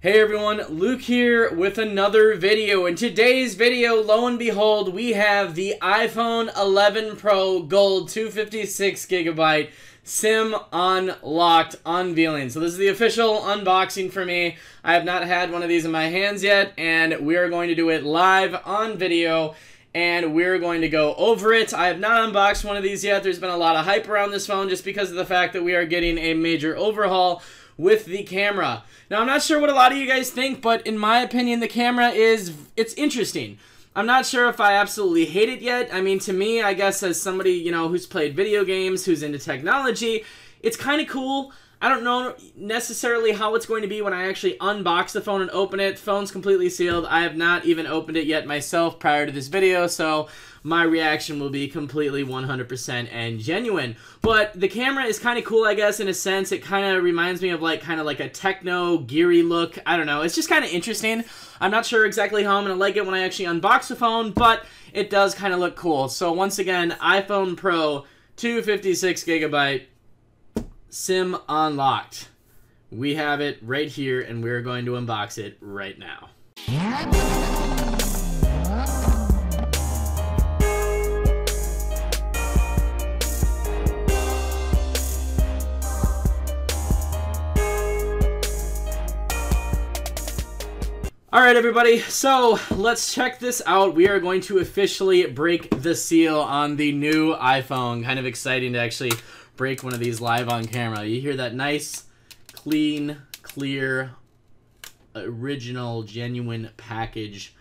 Hey everyone, Luke here with another video. In today's video, lo and behold, we have the iPhone 11 Pro Gold 256 gigabyte SIM unlocked unveiling. So this is the official unboxing for me. I have not had one of these in my hands yet, and we are going to do it live on video and we're going to go over it. I have not unboxed one of these yet. There's been a lot of hype around this phone just because of the fact that we are getting a major overhaul with the camera. Now, I'm not sure what a lot of you guys think, but in my opinion, the camera is, it's interesting. I'm not sure if I absolutely hate it yet. I mean, to me, I guess as somebody, you know, who's played video games, who's into technology, it's kind of cool. I don't know necessarily how it's going to be when I actually unbox the phone and open it. Phone's completely sealed. I have not even opened it yet myself prior to this video, so my reaction will be completely 100% and genuine. But the camera is kind of cool, I guess, in a sense. It kind of reminds me of like kind of like a techno geary look. I don't know. It's just kind of interesting. I'm not sure exactly how I'm going to like it when I actually unbox the phone, but it does kind of look cool. So once again, iPhone Pro 256 gigabyte SIM unlocked. We have it right here, and we're going to unbox it right now. Alright everybody, so let's check this out. We are going to officially break the seal on the new iPhone. Kind of exciting to actually break one of these live on camera. You hear that nice, clean, clear, original, genuine package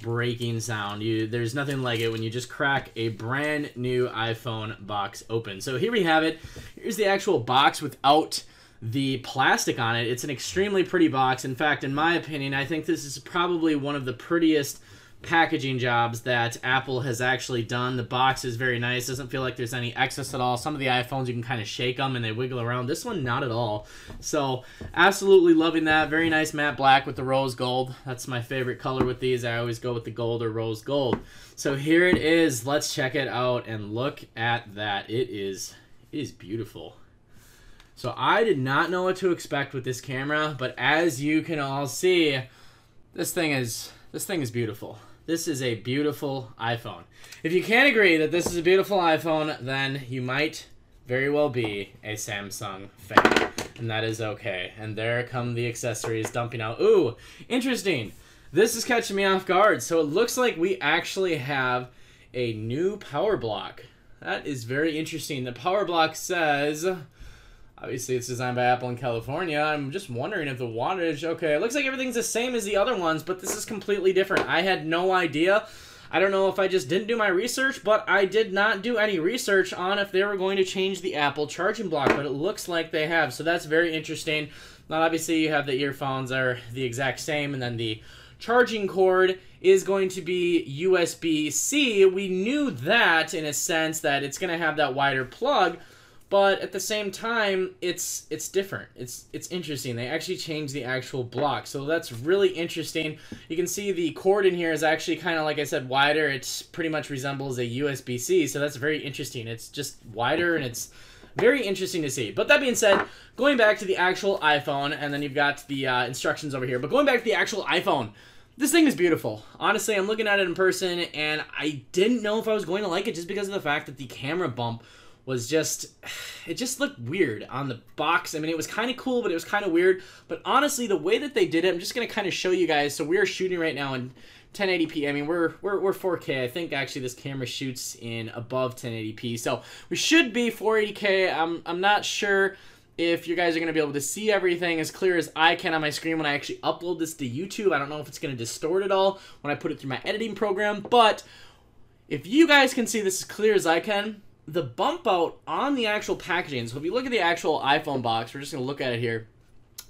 breaking sound. You There's nothing like it when you just crack a brand new iPhone box open. So here we have it. Here's the actual box without the plastic on it. It's an extremely pretty box. In fact, in my opinion, I think this is probably one of the prettiest packaging jobs that Apple has actually done. The box is very nice. Doesn't feel like there's any excess at all. Some of the iPhones you can kind of shake them and they wiggle around. This one not at all. So absolutely loving that. Very nice matte black with the rose gold. That's my favorite color with these. I always go with the gold or rose gold. So here it is. Let's check it out and look at that. It is it is beautiful. So I did not know what to expect with this camera, but as you can all see, this thing is this thing is beautiful. This is a beautiful iPhone. If you can't agree that this is a beautiful iPhone, then you might very well be a Samsung fan. And that is okay. And there come the accessories dumping out. Ooh, interesting. This is catching me off guard. So it looks like we actually have a new power block. That is very interesting. The power block says Obviously, it's designed by Apple in California. I'm just wondering if the wattage... Okay, it looks like everything's the same as the other ones, but this is completely different. I had no idea. I don't know if I just didn't do my research, but I did not do any research on if they were going to change the Apple charging block, but it looks like they have, so that's very interesting. Now, obviously, you have the earphones are the exact same, and then the charging cord is going to be USB-C. We knew that in a sense that it's going to have that wider plug, but at the same time it's it's different. It's it's interesting. They actually changed the actual block. So that's really interesting. You can see the cord in here is actually kind of like i said wider. It pretty much resembles a usb-c so that's very interesting. It's just wider and it's very interesting to see. But that being said going back to the actual iphone and then you've got the uh, instructions over here. But going back to the actual iphone this thing is beautiful. Honestly, I'm looking at it in person, and I didn't know if I was going to like it just because of the fact that the camera bump was just it just looked weird on the box. I mean, it was kind of cool, but it was kind of weird. But honestly, the way that they did it, I'm just gonna kind of show you guys. So we are shooting right now in 1080p. I mean, we're we're we're 4K. I think actually this camera shoots in above 1080p, so we should be 480k. I'm I'm not sure if you guys are going to be able to see everything as clear as I can on my screen when I actually upload this to YouTube. I don't know if it's going to distort it all when I put it through my editing program, but if you guys can see this as clear as I can, the bump out on the actual packaging. So if you look at the actual iPhone box, we're just going to look at it here.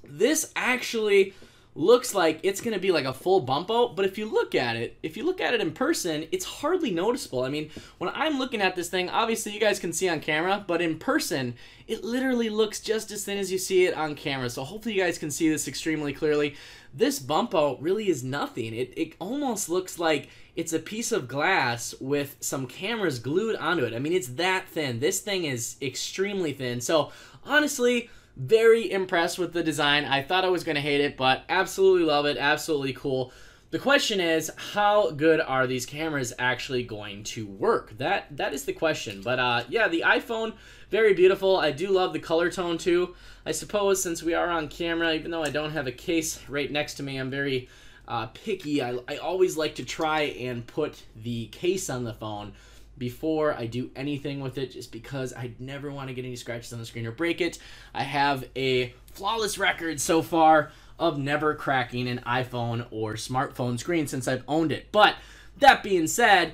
This actually looks like it's going to be like a full bump out, but if you look at it, if you look at it in person, it's hardly noticeable. I mean, when I'm looking at this thing, obviously you guys can see on camera, but in person, it literally looks just as thin as you see it on camera. So hopefully you guys can see this extremely clearly. This bump out really is nothing. It, it almost looks like it's a piece of glass with some cameras glued onto it. I mean, it's that thin. This thing is extremely thin. So honestly, Very impressed with the design. I thought I was going to hate it, but absolutely love it. Absolutely cool. The question is, how good are these cameras actually going to work? That That is the question. But uh, yeah, the iPhone, very beautiful. I do love the color tone too. I suppose since we are on camera, even though I don't have a case right next to me, I'm very uh, picky. I, I always like to try and put the case on the phone before I do anything with it just because I never want to get any scratches on the screen or break it. I have a flawless record so far of never cracking an iPhone or smartphone screen since I've owned it. But that being said,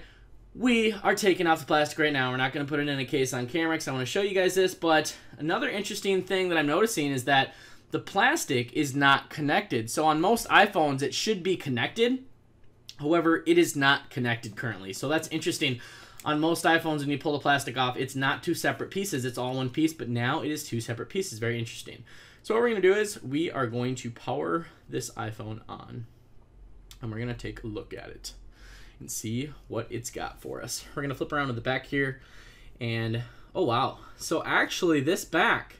we are taking off the plastic right now. We're not going to put it in a case on camera because I want to show you guys this. But another interesting thing that I'm noticing is that the plastic is not connected. So on most iPhones, it should be connected. However, it is not connected currently. So that's interesting. On most iPhones, when you pull the plastic off, it's not two separate pieces. It's all one piece, but now it is two separate pieces. Very interesting. So what we're going to do is we are going to power this iPhone on and we're going to take a look at it and see what it's got for us. We're going to flip around to the back here and oh wow. So actually this back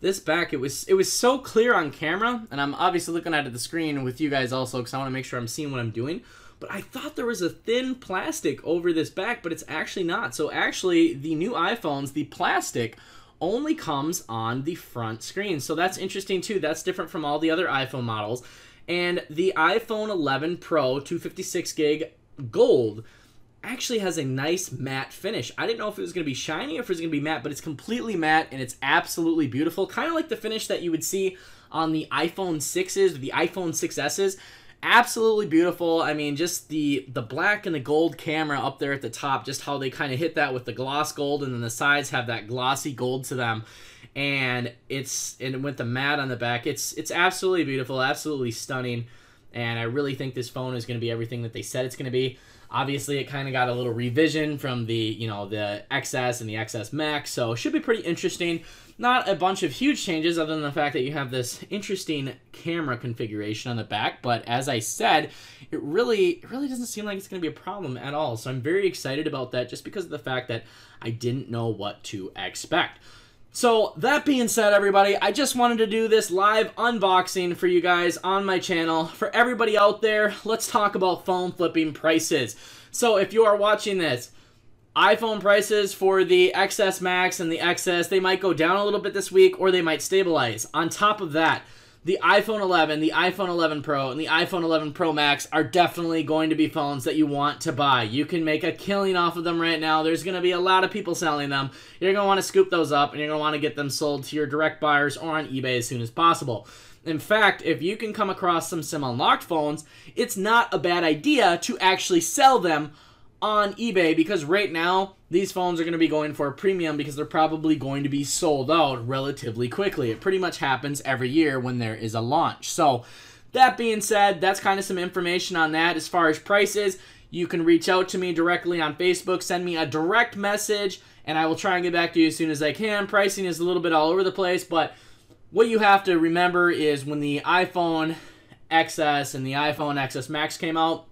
this back it was it was so clear on camera and I'm obviously looking at the screen with you guys also because I want to make sure I'm seeing what I'm doing but I thought there was a thin plastic over this back but it's actually not so actually the new iPhones the plastic only comes on the front screen. So that's interesting too. That's different from all the other iPhone models. And the iPhone 11 Pro 256 gig gold actually has a nice matte finish. I didn't know if it was going to be shiny or if it was going to be matte, but it's completely matte and it's absolutely beautiful. Kind of like the finish that you would see on the iPhone 6s or the iPhone 6s absolutely beautiful. I mean, just the the black and the gold camera up there at the top, just how they kind of hit that with the gloss gold, and then the sides have that glossy gold to them. And it's and with the matte on the back, it's it's absolutely beautiful, absolutely stunning. And I really think this phone is going to be everything that they said it's going to be. Obviously, it kind of got a little revision from the, you know, the XS and the XS Max, so should be pretty interesting. Not a bunch of huge changes other than the fact that you have this interesting camera configuration on the back, but as I said, it really it really doesn't seem like it's going to be a problem at all. So I'm very excited about that just because of the fact that I didn't know what to expect. So, that being said, everybody, I just wanted to do this live unboxing for you guys on my channel. For everybody out there, let's talk about phone flipping prices. So, if you are watching this, iPhone prices for the XS Max and the XS, they might go down a little bit this week or they might stabilize. On top of that, the iPhone 11, the iPhone 11 Pro, and the iPhone 11 Pro Max are definitely going to be phones that you want to buy. You can make a killing off of them right now. There's going to be a lot of people selling them. You're going to want to scoop those up, and you're going to want to get them sold to your direct buyers or on eBay as soon as possible. In fact, if you can come across some SIM unlocked phones, it's not a bad idea to actually sell them on eBay because right now these phones are going to be going for a premium because they're probably going to be sold out relatively quickly. It pretty much happens every year when there is a launch. So, that being said, that's kind of some information on that as far as prices. You can reach out to me directly on Facebook, send me a direct message, and I will try and get back to you as soon as I can. Pricing is a little bit all over the place, but what you have to remember is when the iPhone XS and the iPhone XS Max came out,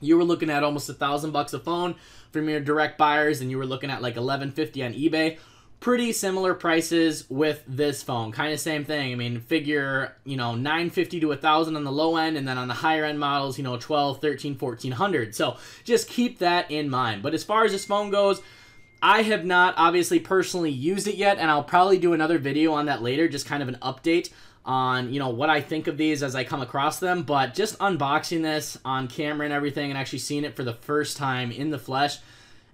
you were looking at almost a thousand bucks a phone from your direct buyers, and you were looking at like eleven fifty on eBay. Pretty similar prices with this phone. Kind of same thing. I mean, figure, you know, 950 to 1000 on the low end and then on the higher end models, you know, 12, 13, 1400. So, just keep that in mind. But as far as this phone goes, I have not obviously personally used it yet and I'll probably do another video on that later, just kind of an update on you know what I think of these as I come across them, but just unboxing this on camera and everything, and actually seeing it for the first time in the flesh,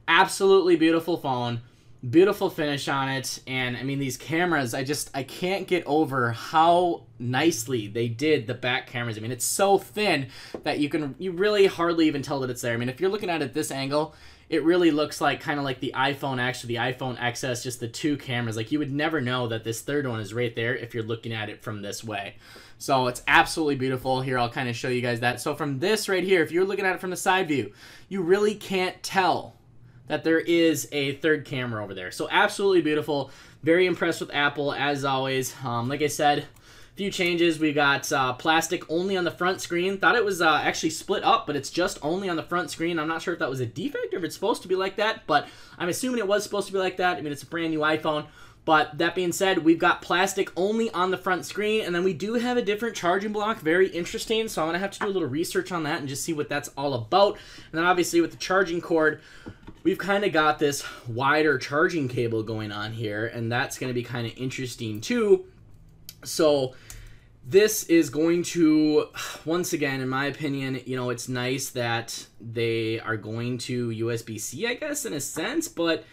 absolutely beautiful phone, beautiful finish on it, and I mean these cameras, I just I can't get over how nicely they did the back cameras. I mean it's so thin that you can you really hardly even tell that it's there. I mean if you're looking at it this angle it really looks like kind of like the iPhone actually the iPhone XS just the two cameras. Like you would never know that this third one is right there if you're looking at it from this way. So it's absolutely beautiful. Here I'll kind of show you guys that. So from this right here if you're looking at it from the side view you really can't tell that there is a third camera over there so absolutely beautiful very impressed with Apple as always um, like I said few changes. We got uh, plastic only on the front screen. Thought it was uh, actually split up, but it's just only on the front screen. I'm not sure if that was a defect or if it's supposed to be like that, but I'm assuming it was supposed to be like that. I mean, it's a brand new iPhone. But that being said, we've got plastic only on the front screen, and then we do have a different charging block. Very interesting. So I'm going to have to do a little research on that and just see what that's all about. And then obviously with the charging cord, we've kind of got this wider charging cable going on here, and that's going to be kind of interesting too. So this is going to once again in my opinion you know it's nice that they are going to usb-c i guess in a sense but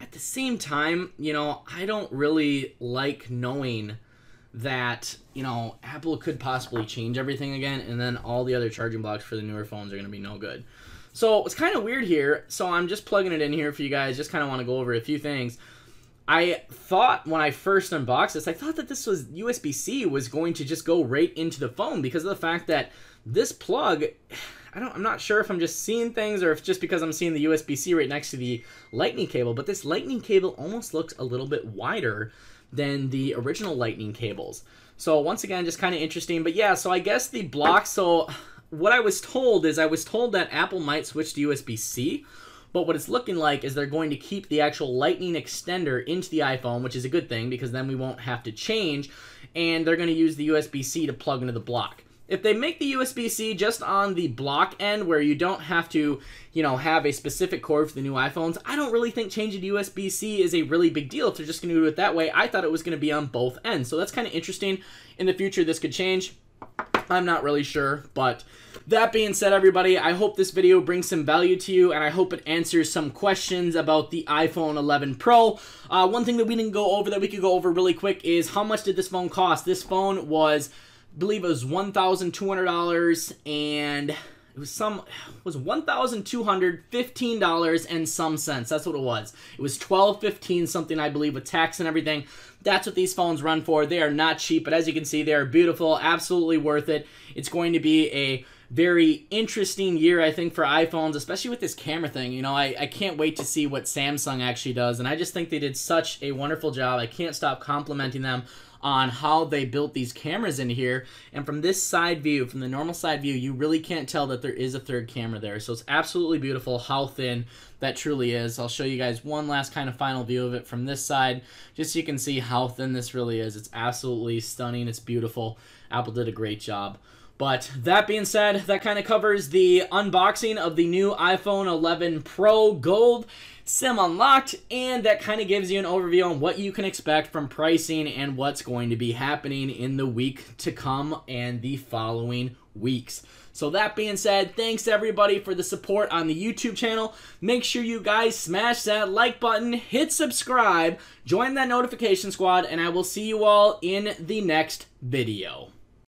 at the same time, you know, I don't really like knowing that, you know, Apple could possibly change everything again and then all the other charging blocks for the newer phones are going to be no good. So it's kind of weird here. So I'm just plugging it in here for you guys. Just kind of want to go over a few things. I thought when I first unboxed this, I thought that this was USB-C was going to just go right into the phone because of the fact that this plug I don't I'm not sure if I'm just seeing things or if just because I'm seeing the USB-C right next to the lightning cable, but this lightning cable almost looks a little bit wider than the original lightning cables. So once again, just kind of interesting. But yeah, so I guess the block, so what I was told is I was told that Apple might switch to USB-C, but what it's looking like is they're going to keep the actual lightning extender into the iPhone, which is a good thing because then we won't have to change, and they're going to use the USB-C to plug into the block if they make the USB-C just on the block end where you don't have to, you know, have a specific cord for the new iPhones, I don't really think changing to USB-C is a really big deal if they're just going to do it that way. I thought it was going to be on both ends. So that's kind of interesting. In the future, this could change. I'm not really sure, but that being said, everybody, I hope this video brings some value to you, and I hope it answers some questions about the iPhone 11 Pro. Uh, one thing that we didn't go over that we could go over really quick is how much did this phone cost? This phone was believe it was one thousand two hundred dollars and it was some it was one thousand two hundred fifteen dollars and some cents. That's what it was. It was twelve fifteen something I believe with tax and everything. That's what these phones run for. They are not cheap, but as you can see, they are beautiful, absolutely worth it. It's going to be a very interesting year, I think, for iPhones, especially with this camera thing. You know, I, I can't wait to see what Samsung actually does, and I just think they did such a wonderful job. I can't stop complimenting them on how they built these cameras in here. And from this side view, from the normal side view, you really can't tell that there is a third camera there. So it's absolutely beautiful how thin that truly is. I'll show you guys one last kind of final view of it from this side, just so you can see how thin this really is. It's absolutely stunning. It's beautiful. Apple did a great job. But that being said, that kind of covers the unboxing of the new iPhone 11 Pro Gold SIM unlocked, and that kind of gives you an overview on what you can expect from pricing and what's going to be happening in the week to come and the following weeks. So that being said, thanks everybody for the support on the YouTube channel. Make sure you guys smash that like button, hit subscribe, join that notification squad, and I will see you all in the next video.